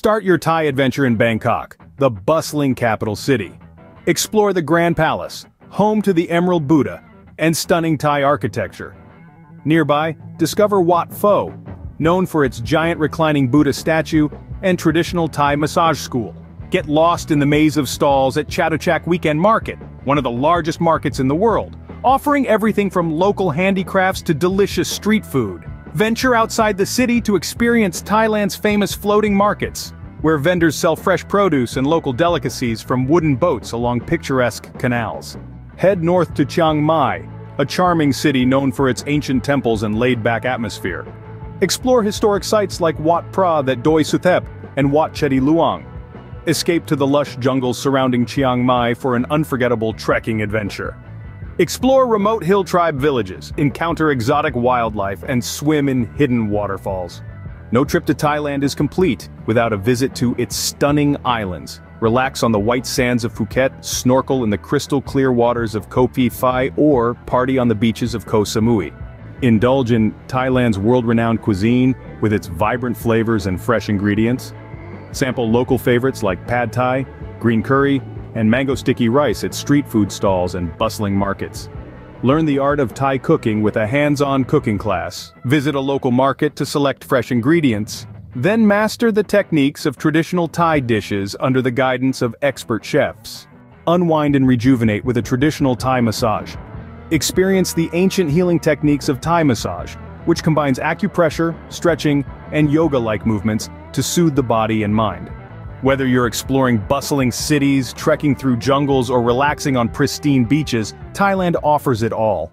Start your Thai adventure in Bangkok, the bustling capital city. Explore the Grand Palace, home to the Emerald Buddha, and stunning Thai architecture. Nearby, discover Wat Pho, known for its giant reclining Buddha statue and traditional Thai massage school. Get lost in the maze of stalls at Chatuchak Weekend Market, one of the largest markets in the world, offering everything from local handicrafts to delicious street food. Venture outside the city to experience Thailand's famous floating markets, where vendors sell fresh produce and local delicacies from wooden boats along picturesque canals. Head north to Chiang Mai, a charming city known for its ancient temples and laid-back atmosphere. Explore historic sites like Wat Phra that Doi Suthep and Wat Chedi Luang. Escape to the lush jungles surrounding Chiang Mai for an unforgettable trekking adventure. Explore remote hill tribe villages, encounter exotic wildlife, and swim in hidden waterfalls. No trip to Thailand is complete without a visit to its stunning islands. Relax on the white sands of Phuket, snorkel in the crystal clear waters of Koh Phi Phi, or party on the beaches of Koh Samui. Indulge in Thailand's world-renowned cuisine with its vibrant flavors and fresh ingredients. Sample local favorites like pad thai, green curry, and mango sticky rice at street food stalls and bustling markets. Learn the art of Thai cooking with a hands-on cooking class, visit a local market to select fresh ingredients, then master the techniques of traditional Thai dishes under the guidance of expert chefs. Unwind and rejuvenate with a traditional Thai massage. Experience the ancient healing techniques of Thai massage, which combines acupressure, stretching, and yoga-like movements to soothe the body and mind. Whether you're exploring bustling cities, trekking through jungles, or relaxing on pristine beaches, Thailand offers it all.